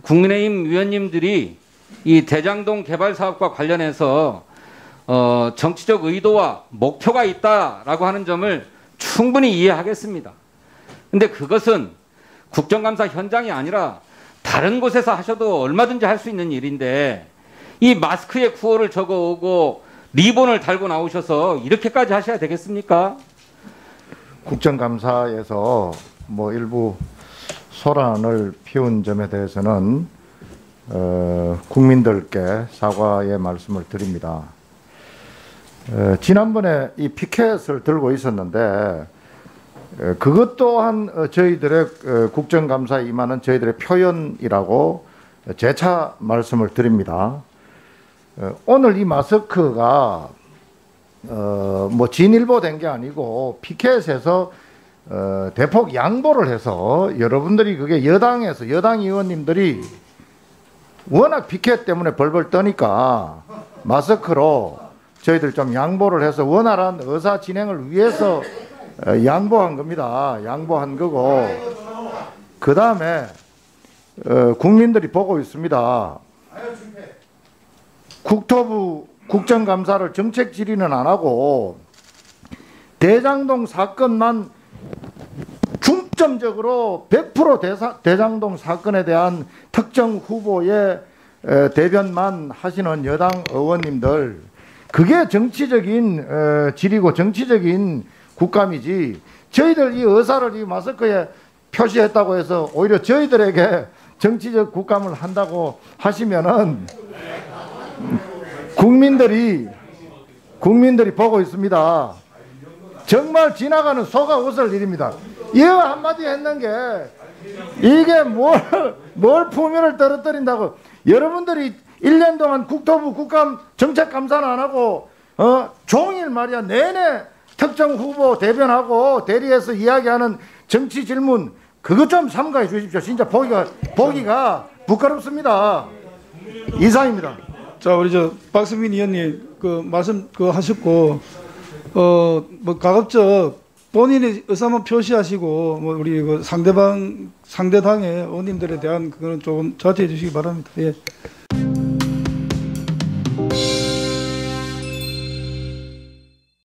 국민의힘 위원님들이 이 대장동 개발 사업과 관련해서 어, 정치적 의도와 목표가 있다라고 하는 점을 충분히 이해하겠습니다. 근데 그것은 국정감사 현장이 아니라 다른 곳에서 하셔도 얼마든지 할 수 있는 일인데 이 마스크에 구호를 적어오고 리본을 달고 나오셔서 이렇게까지 하셔야 되겠습니까? 국정감사에서 뭐 일부 소란을 피운 점에 대해서는 어, 국민들께 사과의 말씀을 드립니다. 어, 지난번에 이 피켓을 들고 있었는데 어, 그것 또한 어, 저희들의 어, 국정감사에 임하는 저희들의 표현이라고 재차 말씀을 드립니다. 어, 오늘 이 마스크가 어, 뭐 진일보된 게 아니고 피켓에서 어, 대폭 양보를 해서 여러분들이 그게 여당에서 여당 의원님들이 워낙 피켓 때문에 벌벌 떠니까 마스크로 저희들 좀 양보를 해서 원활한 의사 진행을 위해서 어, 양보한 겁니다. 양보한 거고 그 다음에 어, 국민들이 보고 있습니다. 국토부 국정감사를 정책 질의는 안 하고 대장동 사건만 중점적으로 100% 대사, 대장동 사건에 대한 특정 후보의 에, 대변만 하시는 여당 의원님들 그게 정치적인 에, 질이고 정치적인 국감이지 저희들 이 의사를 이 마스크에 표시했다고 해서 오히려 저희들에게 정치적 국감을 한다고 하시면은 국민들이 국민들이 보고 있습니다. 정말 지나가는 소가 웃을 일입니다. 이 한마디 했는 게 이게 뭘, 뭘 품위를 떨어뜨린다고 여러분들이 1년 동안 국토부 국감 정책 감사는 안 하고 어 종일 말이야 내내 특정 후보 대변하고 대리해서 이야기하는 정치 질문 그것 좀 삼가해 주십시오. 진짜 보기가 보기가 부끄럽습니다. 이상입니다. 자, 우리 저 박승민 의원님 그 말씀 그 하셨고 어뭐 가급적 본인의 의사만 표시하시고 뭐 우리 그 상대방 상대당의 의원님들에 대한 그거는 조금 자제해 주시기 바랍니다. 예.